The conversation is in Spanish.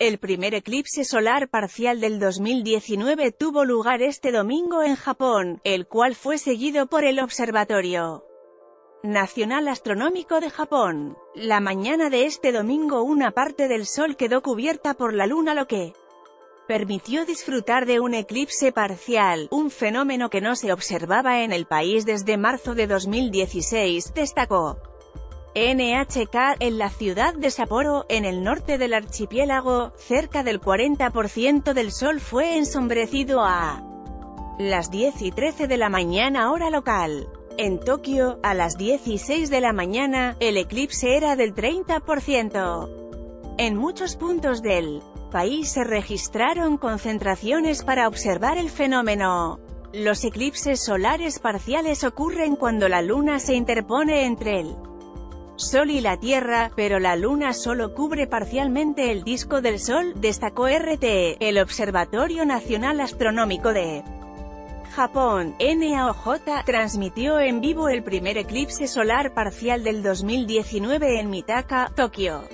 El primer eclipse solar parcial del 2019 tuvo lugar este domingo en Japón, el cual fue seguido por el Observatorio Nacional Astronómico de Japón. La mañana de este domingo una parte del Sol quedó cubierta por la Luna lo que permitió disfrutar de un eclipse parcial, un fenómeno que no se observaba en el país desde marzo de 2016, destacó. NHK, en la ciudad de Sapporo, en el norte del archipiélago, cerca del 40% del sol fue ensombrecido a las 10 y 13 de la mañana hora local. En Tokio, a las 16 de la mañana, el eclipse era del 30%. En muchos puntos del país se registraron concentraciones para observar el fenómeno. Los eclipses solares parciales ocurren cuando la luna se interpone entre el Sol y la Tierra, pero la Luna solo cubre parcialmente el disco del Sol, destacó RTE, el Observatorio Nacional Astronómico de Japón, NAOJ, transmitió en vivo el primer eclipse solar parcial del 2019 en Mitaka, Tokio.